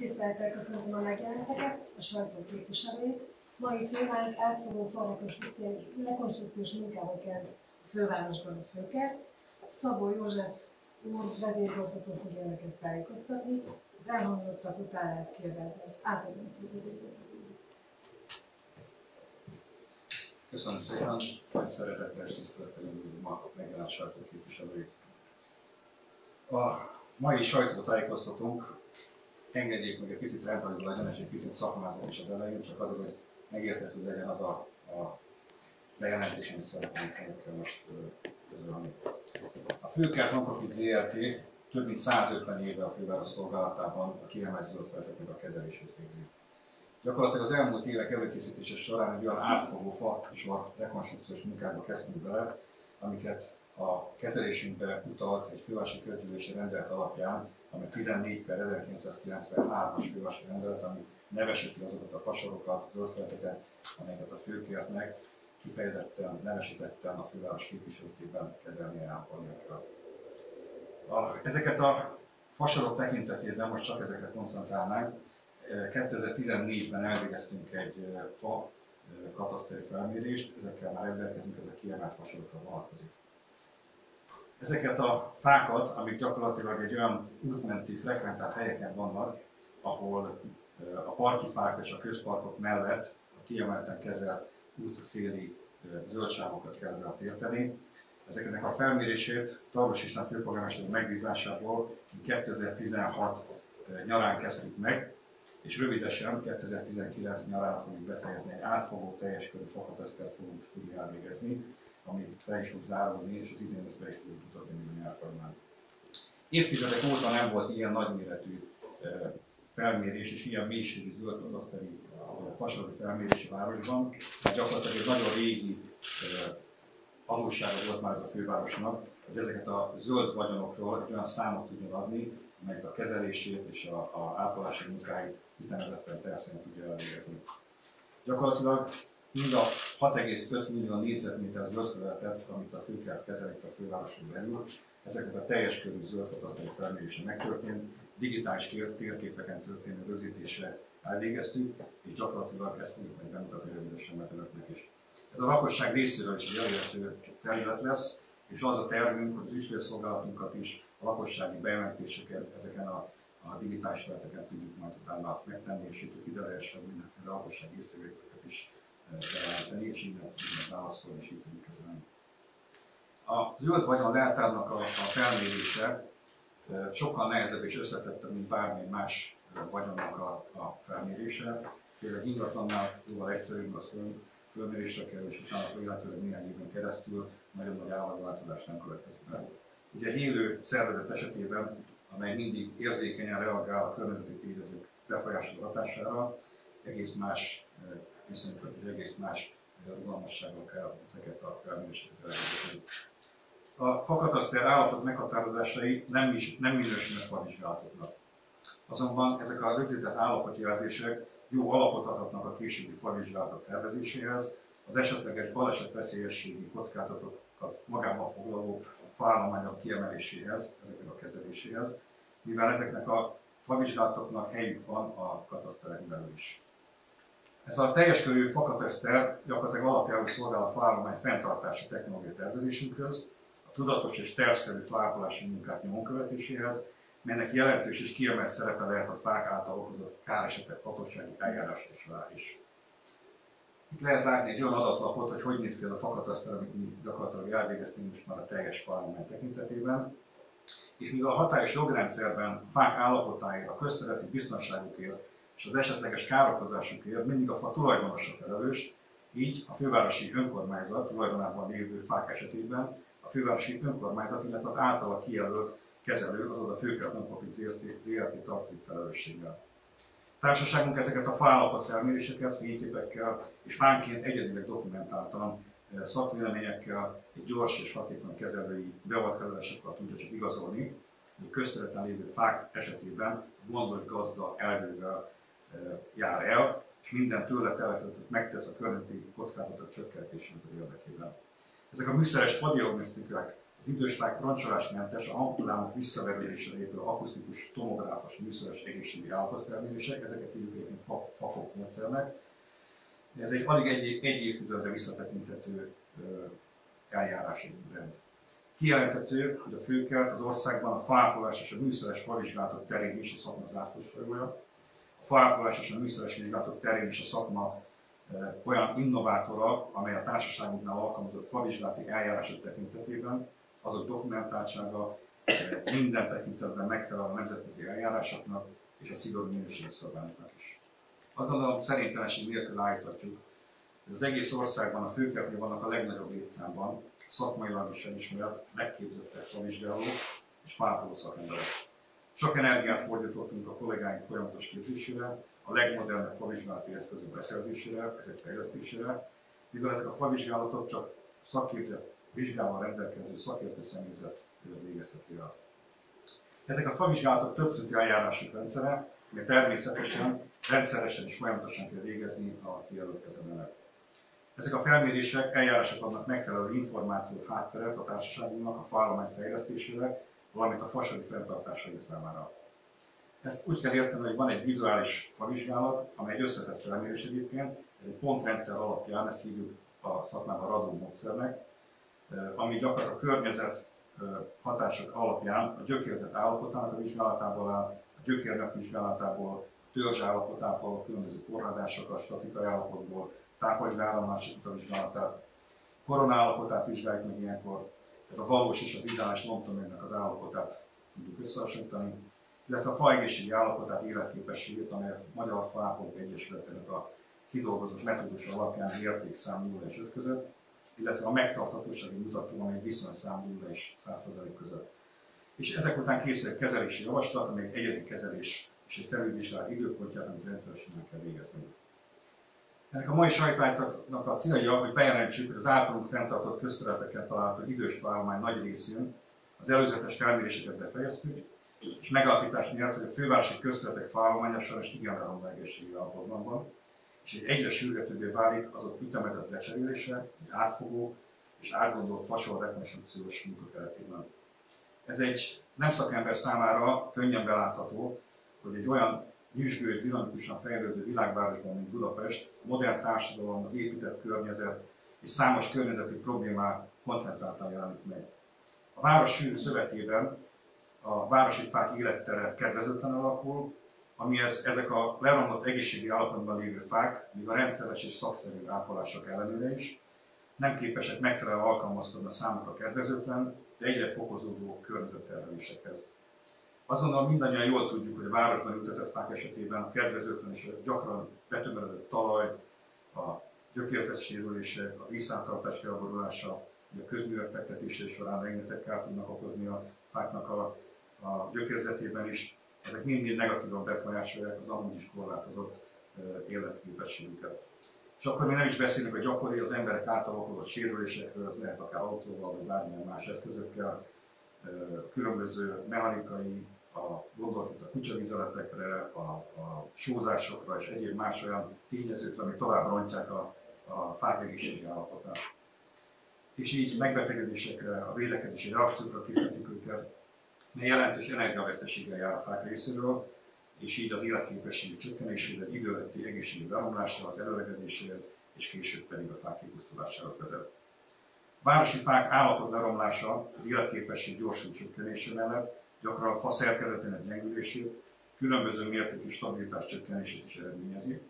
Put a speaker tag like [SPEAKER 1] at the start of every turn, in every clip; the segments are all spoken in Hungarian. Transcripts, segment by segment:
[SPEAKER 1] Tisztelettel köszöntöm a megjeleneteket, a sajtó képviselőit. Mai témánk átfogó rekonstrukciós munkával kezd a fővárosban a főkert. Szabó József úr vezérigazgató fogja önöket tájékoztatni. Az elhangzottak után lehet kérdezni. Átadom a szót
[SPEAKER 2] Köszönöm szépen, nagy szeretettel és tisztelettel üdvözlöm a megjelent sajtóképviselőit. A mai sajtótájékoztatónk engedjék meg egy picit rendhagyó legyen, és egy picit szakmázat is az elején, csak az, hogy megérthető legyen az a, a bejelentés, amit szeretnénk önökkel most közölni. A Főkert Nonprofit ZRT több mint 150 éve a főváros szolgálatában a kiemelt zöldfelteknek a kezelését végzi. Gyakorlatilag az elmúlt évek előkészítése során egy olyan átfogó fa sor rekonstrukciós munkába kezdtünk bele, amiket a kezelésünkbe utalt egy fővárosi közgyűlési rendelet alapján, ami 14 per 1993-as fővárosi rendelet, ami nevesíti azokat a fasorokat, zöldfeleteket, amelyeket a főkértnek kifejezetten, nevesítetten a főváros képviseletében kezelni ápolnia kell. A, ezeket a fasorok tekintetében most csak ezekre koncentrálnánk. 2014-ben elvégeztünk egy fa kataszteri felmérést, ezekkel már rendelkezünk, ezek kiemelt fasorokra vonatkozik. Ezeket a fákat, amik gyakorlatilag egy olyan útmenti frekventált helyeken vannak, ahol a parki fák és a közparkok mellett a kiemelten kezelt útszéli zöldságokat kell érteni. Ezeknek a felmérését Tarvos István főpolgármester megbízásából 2016 nyarán kezdtük meg, és rövidesen 2019 nyarán fogjuk befejezni egy átfogó teljes körű fakatesztet fogunk tudni elvégezni, amit fel is fog záródni, és az idén ezt be is fogjuk mutatni még a nyár folyamán. Évtizedek óta nem volt ilyen nagyméretű felmérés és ilyen mélységi zöld kataszteri fasori felmérés a városban, gyakorlatilag egy nagyon régi tanulsága volt már ez a fővárosnak, hogy ezeket a zöld vagyonokról egy olyan számot tudjon adni, amelyek a kezelését és a, a ápolási munkáit ütemezetben tervszerűen tudja elvégezni. Gyakorlatilag mind a 6,5 millió négyzetméter zöldterületet, amit a főkert kezelik a fővároson belül, ezeket a teljes körű zöld katasztrófa felmérése megtörtént, digitális térképeken történő rögzítése elvégeztük, és gyakorlatilag ezt fogjuk meg bemutatni rövidesen meg önöknek is. Ez a lakosság részéről is egy elérhető terület lesz, és az a tervünk, hogy az ügyfélszolgálatunkat is, a lakossági bejelentéseket ezeken a, a digitális felületeken tudjuk majd utána megtenni, és itt ide lehessen mindenféle lakossági észrevételeket is bejelenteni, és innen tudjuk válaszolni, és tudjuk kezelni. A zöld vagyon leltárnak a, a felmérése sokkal nehezebb és összetettebb, mint bármi más vagyonnak a, a felmérése. Például ingatlannál jóval egyszerűbb az föl, fölmérésre kerül, és utána illetőleg néhány éven keresztül nagyon nagy államváltozás nem következik be. Ugye élő szervezet esetében, amely mindig érzékenyen reagál a környezeti tényezők befolyásoló hatására, egész más viszonyokat, egy egész más rugalmassággal kell ezeket a felméréseket. A fakataszter állapot meghatározásai nem, is, nem minősülnek falvizsgálatoknak. Azonban ezek a rögzített állapotjelzések jó alapot adhatnak a későbbi falvizsgálatok tervezéséhez, az esetleges baleset veszélyességi kockázatokat magában foglaló faállományok kiemeléséhez, ezeknek a kezeléséhez, mivel ezeknek a falvizsgálatoknak helyük van a kataszterek belül is. Ez a teljes körű fakateszter gyakorlatilag alapjául szolgál a faállomány fenntartási technológiai tervezésünkhöz, a tudatos és tervszerű faápolási munkák nyomon követéséhez, melynek jelentős és kiemelt szerepe lehet a fák által okozott káresetek hatósági eljárásra is. Itt lehet látni egy olyan adatlapot, hogy hogy néz ki ez a fakatasztal, amit mi gyakorlatilag elvégeztünk most már a teljes farmány tekintetében. És mivel a hatályos jogrendszerben fák állapotáért, a közterületi biztonságukért és az esetleges károkozásukért mindig a fa tulajdonosa felelős, így a fővárosi önkormányzat tulajdonában lévő fák esetében a fővárosi önkormányzat, illetve az általa kijelölt kezelő, azaz a Főkert Nonprofit ZRT, ZRT tartozik felelősséggel. Társaságunk ezeket a faállapot felméréseket fényképekkel és fánként egyedileg dokumentáltan eh, szakvéleményekkel, egy gyors és hatékony kezelői beavatkozásokkal tudja csak igazolni, hogy közterületen lévő fák esetében gondos gazda elvővel eh, jár el, és minden tőle telhetőt megtesz a környezeti kockázatok csökkentésének érdekében. Ezek a műszeres fadiagnosztikák Az idős fák roncsolásmentes, a hangtullámok visszaverülésre épülő akusztikus, tomográfos, műszeres egészségi állapotfelmérések, ezeket hívjuk egyébként fakok módszernek. Ez egy alig egy, egy évtizedre visszatekinthető eljárási rend. Kijelentető, hogy a főkert az országban a fápolás és a műszeres favizsgálatok terén is a szakma zászlós. A fápolás és a műszeres vizsgálatok terén is a szakma olyan innovátora, amely a társaságunknál alkalmazott favizsgálati eljárások tekintetében, azok dokumentáltsága minden tekintetben megfelel a nemzetközi eljárásoknak és a szigorú minőségi szabályoknak is. Azt gondolom, szerintelenség nélkül állíthatjuk, hogy az egész országban a főkertnél vannak a legnagyobb létszámban szakmailag is elismert, megképzettek favizsgálók és fápoló szakemberek. Sok energiát fordítottunk a kollégáink folyamatos képzésére, a legmodernebb favizsgálati eszközök beszerzésére, ezek fejlesztésére, mivel ezek a favizsgálatok csak szakképzett vizsgával rendelkező szakértő személyzet végezheti el. Ezek a favizsgálatok többszintű eljárási rendszere, mert természetesen rendszeresen és folyamatosan kell végezni a kijelölt kezelőnek. Ezek a felmérések, eljárások adnak megfelelő információt, hátteret a társaságunknak a fallomány fejlesztésére, valamint a fasori fenntartásai számára. Ezt úgy kell érteni, hogy van egy vizuális favizsgálat, amely egy összetett felmérés egyébként, ez egy pontrendszer alapján, ezt hívjuk a szakmában radó módszernek, ami gyakorlatilag a környezet hatások alapján a gyökérzet állapotának a vizsgálatából áll, a gyökérnek vizsgálatából, törzs állapotából, különböző korlátások, a statikai állapotból, tápanyagállomási a vizsgálatát, koronállapotát vizsgáljuk meg ilyenkor, ez a valós és a ideális lombtömegnek az állapotát tudjuk összehasonlítani, illetve a faegészségi állapotát, életképességét, amely a Magyar Faápolók Egyesületének a kidolgozott metódus alapján értékszám 0 és 5 között, illetve a megtarthatósági mutató, amely viszonyszám 0 és 100% között. És ezek után készül egy kezelési javaslat, amely egy egyedi kezelés és egy felülvizsgálat időpontját, amit rendszeresen kell végezni. Ennek a mai sajtóállításnak a célja, hogy bejelentsük, hogy az általunk fenntartott közterületeken található idős állomány nagy részén az előzetes felméréseket befejeztük, és megalapítás miatt, hogy a fővárosi közterületek fállománya sajnos igen elromló egészségi állapotban van, és egy egyre sürgetőbbé válik azok ütemezett lecserélése, egy átfogó és átgondolt fasor rekonstrukciós munka keretében. Ez egy nem szakember számára könnyen belátható, hogy egy olyan nyüzsgő és dinamikusan fejlődő világvárosban, mint Budapest, a modern társadalom, az épített környezet és számos környezeti problémák koncentráltan jelenik meg. A város szövetében a városi fák élettere kedvezőtlen alakul, amihez ezek a leromlott egészségi állapotban lévő fák, míg a rendszeres és szakszerű ápolások ellenére is, nem képesek megfelelően alkalmazkodni a számukra kedvezőtlen, de egyre fokozódó környezetterhelésekhez. Gondolom mindannyian jól tudjuk, hogy a városban ültetett fák esetében a kedvezőtlen és gyakran betömöredett talaj, a gyökérzettsérülések, a vízántartás felborulása, a közművek fektetése során rengeteg kárt tudnak okozni a fáknak a, a gyökérzetében is. Ezek mind-mind negatívan befolyásolják az amúgy is korlátozott életképességüket. És akkor mi nem is beszélünk a gyakori, az emberek által okozott sérülésekről, az lehet akár autóval, vagy bármilyen más eszközökkel, különböző mechanikai, a, gondolt itt a kutyavizeletekre, a, a sózásokra és egyéb más olyan tényezőkre, amik tovább rontják a, a fák egészségi állapotát. És így megbetegedésekre, a védekezési reakciókra készítik őket, mely jelentős energiaveszteséggel jár a fák részéről, és így az életképesség csökkenésével, időletti egészségi beomlásra, az előregedéséhez, és később pedig a fák kipusztulásához vezet. Városi fák állapot leromlása az életképesség gyorsan csökkenése mellett gyakran a fa szerkezetének gyengülését, különböző mértékű stabilitás csökkenését is eredményezi,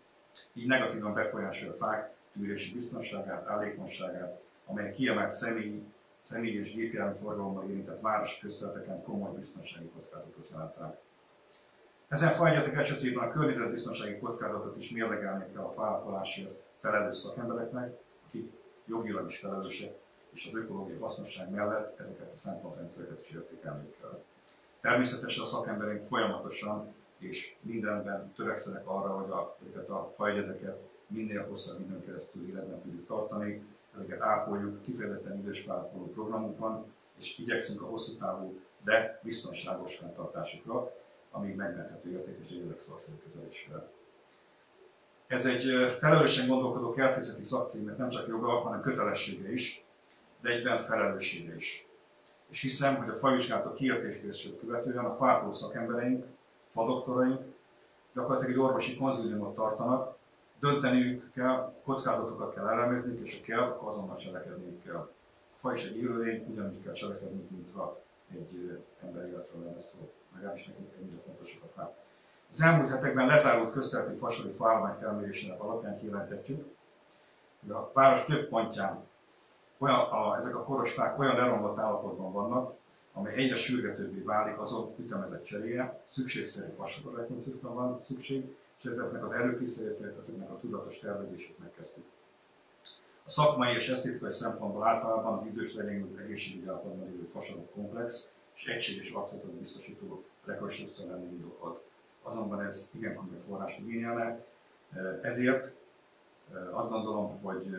[SPEAKER 2] így negatívan befolyásolja a fák tűrési biztonságát, állékonyságát, amely kiemelt személy, személy és gépjármű forgalommal érintett városi közterületeken komoly biztonsági kockázatot jelentenek. Ezen faegyetek esetében a környezetbiztonsági kockázatot is mérlegelni kell a fápolásért felelős szakembereknek, akik jogilag is felelősek, és az ökológiai hasznosság mellett ezeket a szempontrendszereket is értékelni kell. Természetesen a szakembereink folyamatosan és mindenben törekszenek arra, hogy a, ezeket a fajegyedeket minél hosszabb időn keresztül életben tudjuk tartani, ezeket ápoljuk, kifejezetten idős ápoló programunkban, és igyekszünk a hosszú távú, de biztonságos fenntartásukra, amíg megmenthető értékes egyedek szakszerű kezelésére. Ez egy felelősen gondolkodó kertészeti szakcím, mert nem csak joga, hanem kötelessége is, de egyben felelőssége is és hiszem, hogy a fajvizsgálatok kiértékelését követően a fápoló szakembereink, fadoktoraink gyakorlatilag egy orvosi konziliumot tartanak, dönteniük kell, kockázatokat kell elemezni, és ha kell, akkor azonnal cselekedniük kell. A faj is egy élőlény, ugyanúgy kell cselekedni, mint ha egy ember életről lenne szó. Legalábbis nekünk ennyire fontosak a fák. Az elmúlt hetekben lezárult közterületi fasori fállomány felmérésének alapján kijelentetjük, hogy a város több pontján olyan, a, ezek a koros fák olyan leromlott állapotban vannak, amely egyre sürgetőbbé válik azon ütemezett cseréje, szükségszerű fasorozatkonceptra van szükség, és ezeknek az előkészületét, ezeknek a tudatos tervezését megkezdtük. A szakmai és esztétikai szempontból általában az idős legyengült egészségügyi állapotban lévő fasorok komplex és egységes arcotot biztosító rekonstrukció lenni indokolt. Azonban ez igen komoly forrást igényelne, ezért azt gondolom, hogy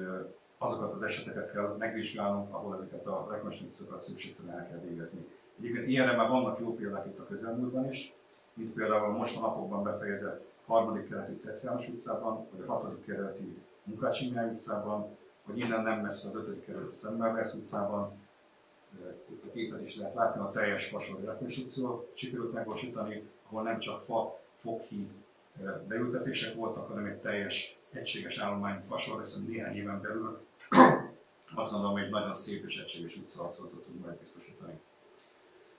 [SPEAKER 2] azokat az eseteket kell megvizsgálnunk, ahol ezeket a rekonstrukciókat szükségszerűen el kell végezni. Egyébként ilyenre már vannak jó példák itt a közelmúltban is, mint például most a napokban befejezett harmadik keleti Ceciános utcában, vagy a hatodik kerületi Munkácsinyány utcában, vagy innen nem messze az ötödik kerületi Szemmelvesz utcában. Itt a képet is lehet látni, a teljes fasori rekonstrukció sikerült megvalósítani, ahol nem csak fa, foghíd beültetések voltak, hanem egy teljes egységes állomány fasor, hiszen néhány éven belül azt gondolom, egy nagyon szép és egységes utcaharcolatot tudunk majd biztosítani.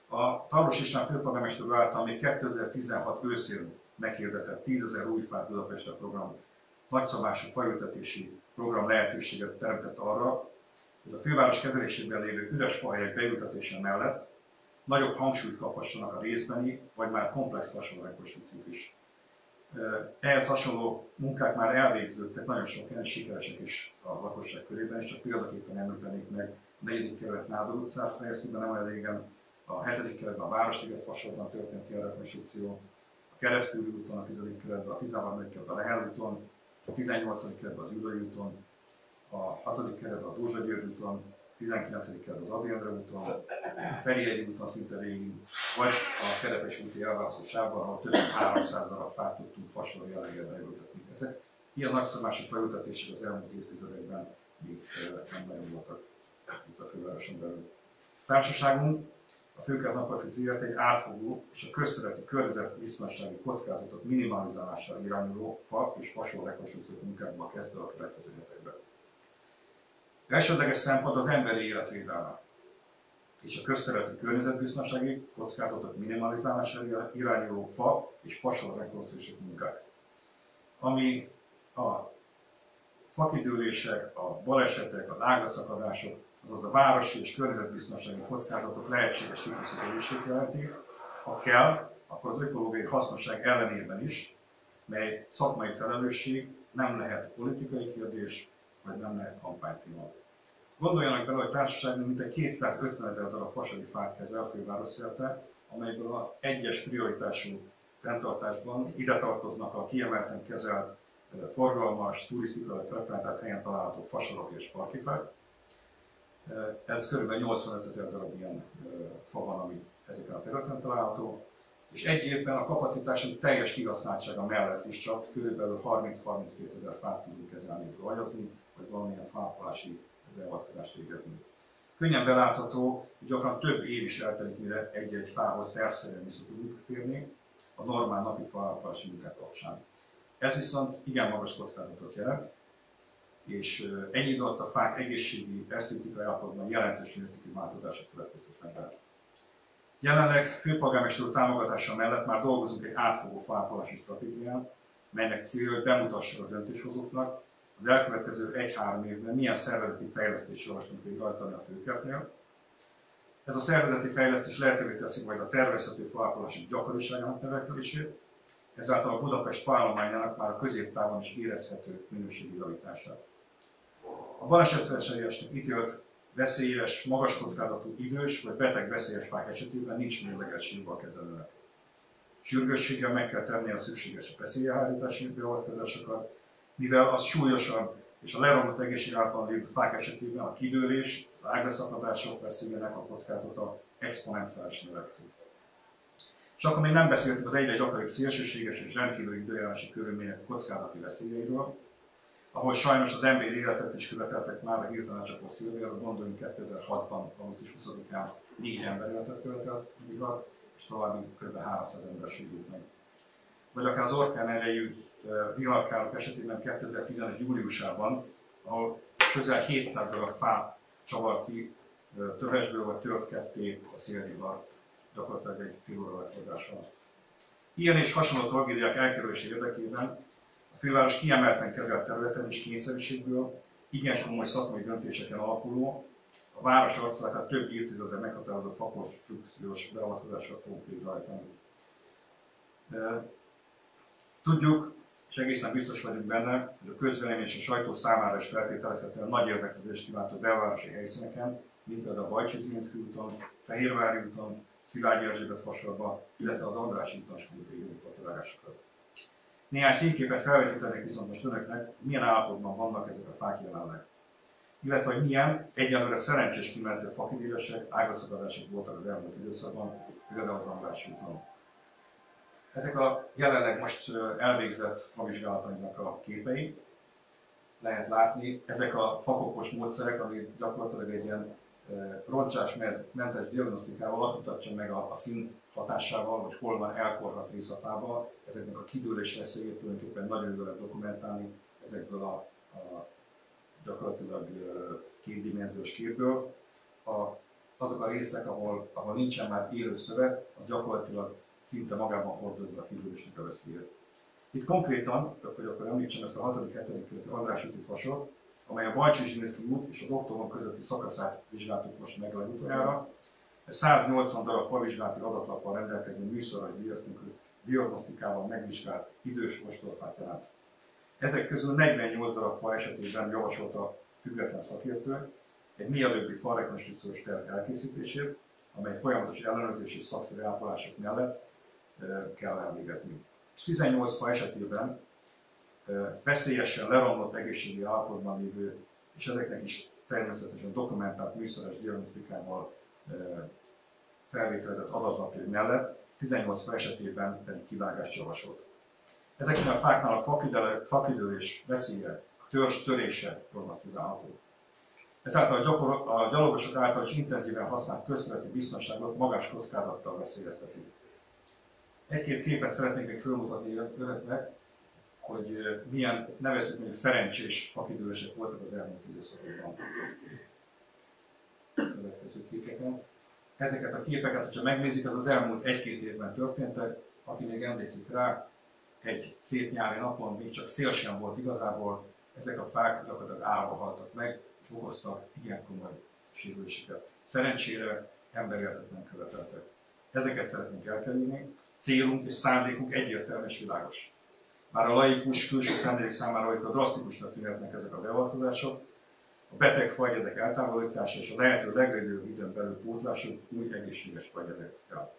[SPEAKER 2] A Tavros István főpolgármester által még 2016 őszén meghirdetett 10 ezer új fát Budapestre program nagyszabású fajültetési program lehetőséget teremtett arra, hogy a főváros kezelésében lévő üres fahelyek beültetése mellett nagyobb hangsúlyt kaphassanak a részbeni, vagy már komplex fasonrekonstrukciók is. Ehhez hasonló munkák már elvégződtek, nagyon sok sikeresek is a lakosság körében, és csak példaképpen említenék meg a negyedik kerület Nádor utcát fejeztük be nem olyan régen, a hetedik kerületben a Városliget fasorban történt a rekonstrukció, a Keresztúri úton, a tizedik kerületben, a 13. kerületben a Lehel úton, a 18. kerületben az Ülői úton, a 6. kerületben a Dózsa György úton, 19. kerületben az Adi Endre úton, Ferihegy úton szinte végig, vagy a Kerepes úti elválasztásában, ahol több mint 300 darab fát tudtunk fasor jelleggel beültetni. Ezek ilyen nagyszabású felültetések az elmúlt évtizedekben még nem nagyon voltak itt a fővároson belül. Társaságunk a Főkert Naprafi ZRT egy átfogó és a közterületi környezet biztonsági kockázatok minimalizálására irányuló fa és fasor rekonstrukciók munkákba kezdve a következő. Elsődleges szempont az emberi életvédelme és a közterületi környezetbiztonsági kockázatok minimalizálására irányuló fa és fasor rekonstrukciós munkák. Ami a fakidőlések, a balesetek, az ágaszakadások, azaz a városi és környezetbiztonsági kockázatok lehetséges kiküszöbölését jelenti, ha kell, akkor az ökológiai hasznosság ellenében is, mely szakmai felelősség nem lehet politikai kérdés, vagy nem lehet kampánytéma. Gondoljanak bele, hogy társaságunk mintegy 250 ezer darab fasadi fát kezel a szerte, amelyből a egyes prioritású fenntartásban ide tartoznak a kiemelten kezelt forgalmas, turisztikai frekventált helyen található fasorok és parkifák. Ez kb. 85 ezer darab ilyen fa van, ami ezeken a területen található. És egy évben a kapacitásunk teljes kihasználtsága mellett is csak kb. 30-32 ezer fát tudunk kezelni, rohajozni, vagy valamilyen fápolási beavatkozást végezni. Könnyen belátható, hogy gyakran több év is eltelik, mire egy-egy fához tervszerűen vissza tudunk térni a normál napi faápolási munkák kapcsán. Ez viszont igen magas kockázatot jelent, és ennyi idő alatt a fák egészségi, esztétikai állapotban jelentős mértékű változások következtetnek be. Jelenleg főpolgármester támogatása mellett már dolgozunk egy átfogó fápolási stratégián, melynek célja, hogy bemutassa a döntéshozóknak, az elkövetkező egy-három évben milyen szervezeti fejlesztés javaslunk végrehajtani a főkertnél. Ez a szervezeti fejlesztés lehetővé teszi majd a tervezhető faápolási gyakoriságának növekedését, ezáltal a Budapest faállományának már a középtávon is érezhető minőségi javítását. A balesetveszélyesnek ítélt veszélyes, magas kockázatú idős vagy beteg veszélyes fák esetében nincs mérleges a kezelőnek. Sürgősséggel meg kell tenni a szükséges veszélyelhárítási beavatkozásokat, mivel az súlyosan és a leromlott egészség által lévő fák esetében a kidőlés, az ágaszakadások veszélyének a kockázata exponenciális növekszik. És akkor még nem beszéltük az egyre gyakoribb szélsőséges és rendkívüli időjárási körülmények kockázati veszélyeiről, ahol sajnos az emberi életet is követeltek már a hirtelen csapott Szilviára, gondoljunk 2006-ban, augusztus 20-án négy ember életet követett vihar, és további kb. 300 ember sérült meg. Vagy akár az orkán erejű viharkárok esetében 2011. júliusában, ahol közel 700 darab fát csavart ki tövesből, vagy tört ketté a szélvihar, gyakorlatilag egy fél óra Ilyen és hasonló tragédiák elkerülése érdekében a főváros kiemelten kezelt területen és kényszerűségből igen komoly szakmai döntéseken alapuló, a város arculatát több évtizedre meghatározó fakonstrukciós beavatkozásokat fogunk végrehajtani. Tudjuk, és egészen biztos vagyunk benne, hogy a közvélemény és a sajtó számára is feltételezhetően nagy érdeklődést kiváltó belvárosi helyszíneken, mint például a Bajcsi úton, Fehérvári úton, Szilágyi Erzsébet fasorba, illetve az András úton végülni fotovágásokat. Néhány fényképet felvetítenék viszont most önöknek, milyen állapotban vannak ezek a fák jelenleg. Illetve, hogy milyen egyelőre szerencsés kimentő fakidérések, ágaszakadások voltak az elmúlt időszakban, például az András úton. Ezek a jelenleg most elvégzett favizsgálatainknak a képei. Lehet látni, ezek a fakokos módszerek, ami gyakorlatilag egy ilyen roncsás mentes diagnosztikával azt mutatja meg a, a szín hatásával, hogy hol van elkorhat rész a fába, ezeknek a kidőlés veszélyét tulajdonképpen nagyon jól lehet dokumentálni ezekből a, a gyakorlatilag kétdimenziós képből. A, azok a részek, ahol, ahol nincsen már élő szövet, az gyakorlatilag szinte magában hordozza a kidőlésnek a veszélyét. Itt konkrétan, hogy akkor említsem ezt a 6.-7. András úti fasort, amely a Bajcsi út és az Oktogon közötti szakaszát vizsgáltuk most meg legutoljára. Ez 180 darab falvizsgálati adatlappal rendelkező műszorai diagnosztikával megvizsgált idős ostorfát jelent. Ezek közül 48 darab fa esetében javasolta független szakértő egy mielőbbi falrekonstrukciós terv elkészítését, amely folyamatos ellenőrzés és szakszerű ápolások mellett kell elvégezni. 18 fa esetében veszélyesen leromlott egészségi állapotban lévő, és ezeknek is természetesen dokumentált műszeres diagnosztikával felvételezett adatlapjai mellett 18 esetében pedig kivágást javasolt. Ezeknél a fáknál a fakidőlés veszélye, a törzs törése prognosztizálható. Ezáltal a, gyakor- a gyalogosok által is intenzíven használt közterületi biztonságot magas kockázattal veszélyezteti. Egy-két képet szeretnék még felmutatni önöknek, hogy milyen nevezzük mondjuk szerencsés fakidőlések voltak az elmúlt időszakokban. Képeken. Ezeket a képeket, hogyha megnézik, az az elmúlt egy-két évben történtek, aki még emlékszik rá, egy szép nyári napon még csak szél sem volt igazából, ezek a fák gyakorlatilag állva haltak meg, és okoztak igen komoly sérüléseket. Szerencsére emberéletet nem követeltek. Ezeket szeretnénk elkerülni. Célunk és szándékunk egyértelmű és világos. Már a laikus külső szemlék számára, a drasztikusnak tűnhetnek ezek a beavatkozások, a beteg fagyedek eltávolítása és a lehető legrövidebb időn belül pótlásuk új egészséges fagyedekkel.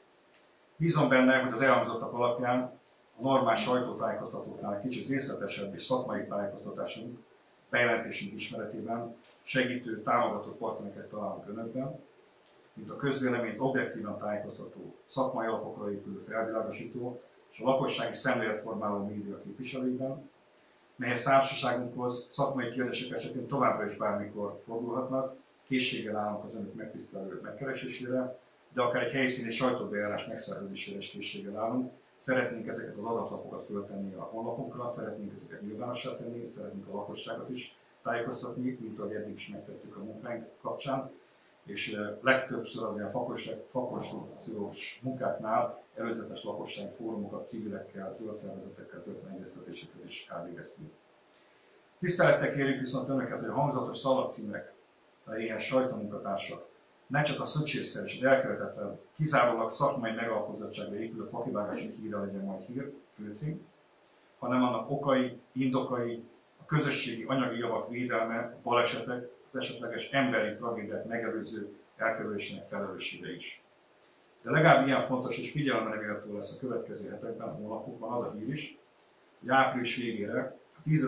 [SPEAKER 2] Bízom benne, hogy az elhangzottak alapján a normál sajtótájékoztatóknál kicsit részletesebb és szakmai tájékoztatásunk, bejelentésünk ismeretében segítő, támogató partnereket találunk önökben, mint a közvéleményt objektívan tájékoztató, szakmai alapokra épülő felvilágosító és a lakossági szemléletformáló média képviselőiben, melyhez társaságunkhoz szakmai kérdések esetén továbbra is bármikor fordulhatnak, készséggel állunk az önök megtisztelő megkeresésére, de akár egy helyszíni sajtóbejárás megszervezésére is készséggel állunk. Szeretnénk ezeket az adatlapokat föltenni a honlapunkra, szeretnénk ezeket nyilvánossá tenni, szeretnénk a lakosságot is tájékoztatni, mint ahogy eddig is megtettük a munkánk kapcsán és legtöbbször az ilyen fakonstrukciós munkáknál előzetes lakossági fórumokat, civilekkel, szülőszervezetekkel történő egyeztetéseket is elvégeztünk. Tisztelettel kérjük viszont Önöket, hogy a hangzatos szalagcímek, ilyen sajtómunkatársak ne csak a szükségszerű és elkövetetlen, kizárólag szakmai megalkozottságra épülő fakivágási hírre legyen majd hír, főcím, hanem annak okai, indokai, a közösségi anyagi javak védelme, a balesetek, az esetleges emberi tragédiák megelőző elkerülésének felelőssége is. De legalább ilyen fontos és figyelemre méltó lesz a következő hetekben, hónapokban az a hír is, hogy április végére a 10